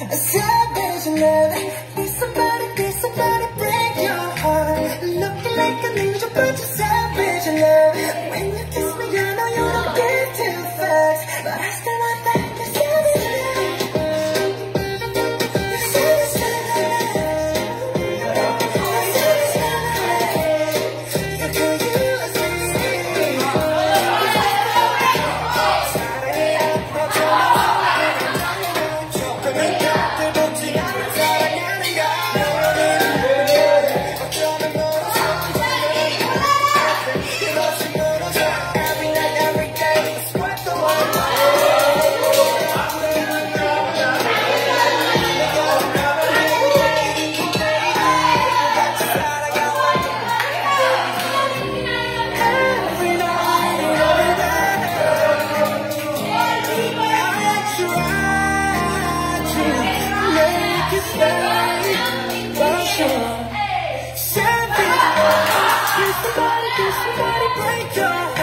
A savage love. Need somebody, need somebody break your heart. Looking like an angel, but you're savage love. When you kiss me, somebody, somebody break your